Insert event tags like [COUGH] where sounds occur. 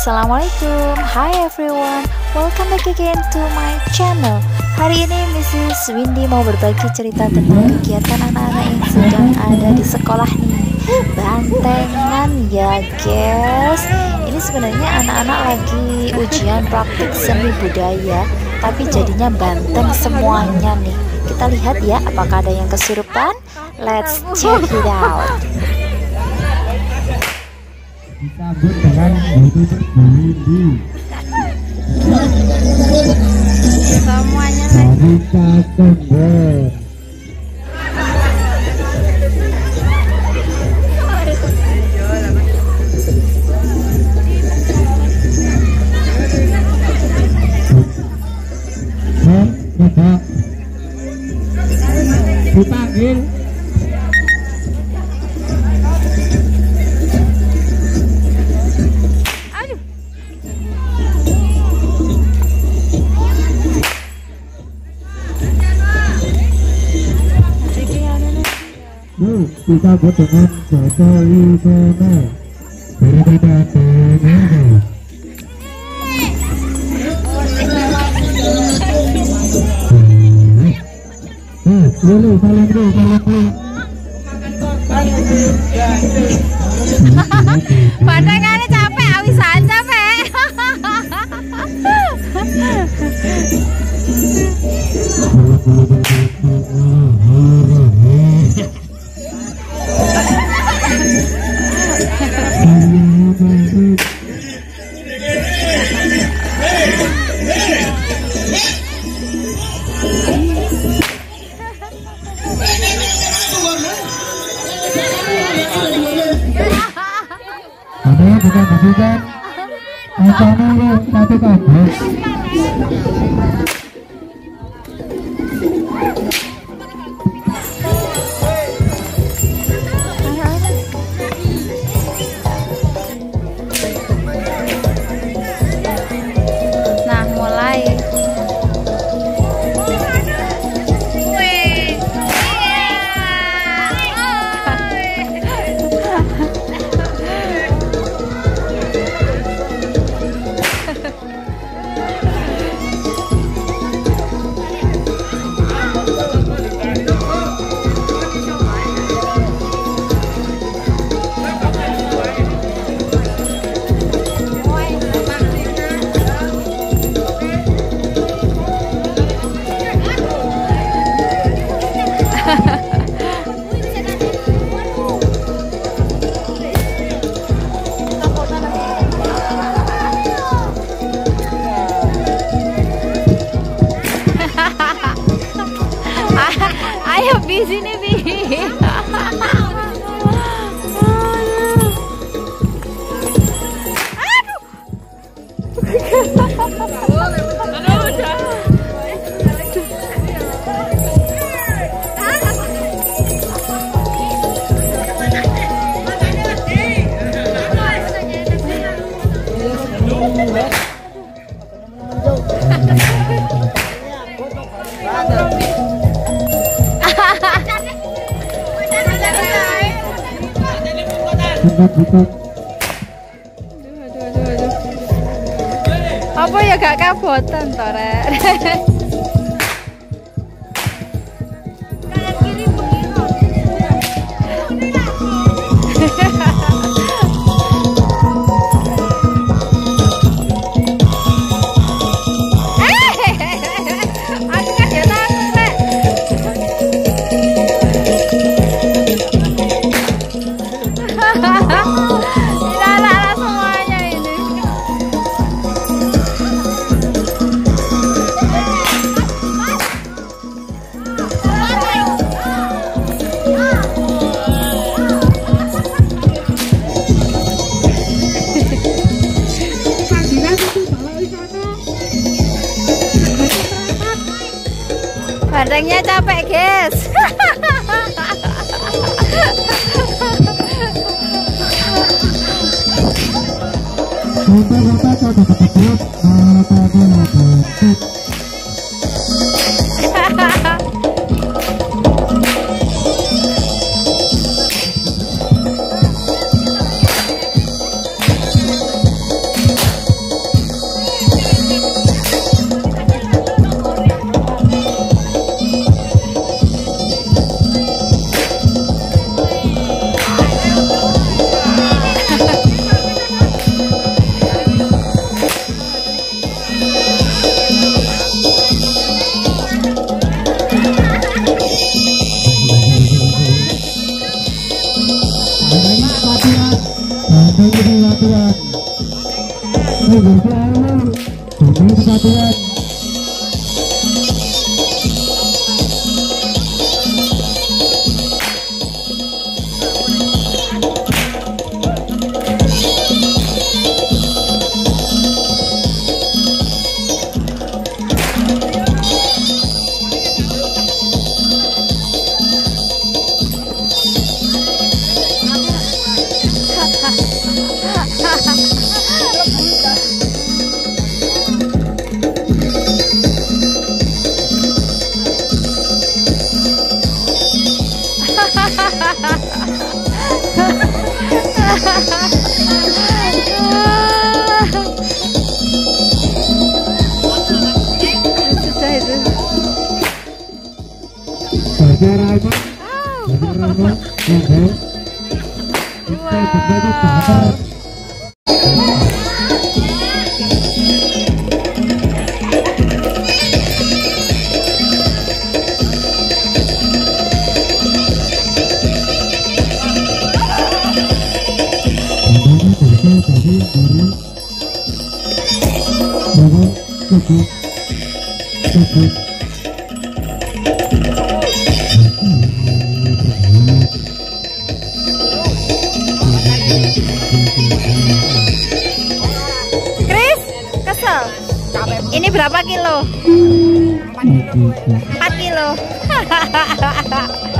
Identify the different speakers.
Speaker 1: Assalamualaikum, hi everyone, welcome back again to my channel. Hari ini Mrs. Windy mau berbagi cerita tentang kegiatan anak-anak yang sedang ada di sekolah nih. Bantengan ya guys. Ini sebenarnya anak-anak lagi ujian praktik seni budaya Tapi jadinya banteng semuanya nih. Kita lihat ya apakah ada yang kesurupan? Let's check it out
Speaker 2: disambut dengan batu berbunyi
Speaker 1: Semuanya
Speaker 2: Marika Tembok. Coba Kita buat dengan Wibowo. Berbeda dengan Eh, dulu, salam dulu, salam dulu.
Speaker 1: Capek, awisan capek
Speaker 2: Ada [LAUGHS] bukan bukan Ancaman lu satu kabel
Speaker 1: Apa ya gak kabotan to [LAUGHS] Bandengnya capek,
Speaker 2: Federalman. Federalman. Federalman. Wow. Thank you.
Speaker 1: Chris, kesel. Ini berapa kilo? 4 kilo. [LAUGHS]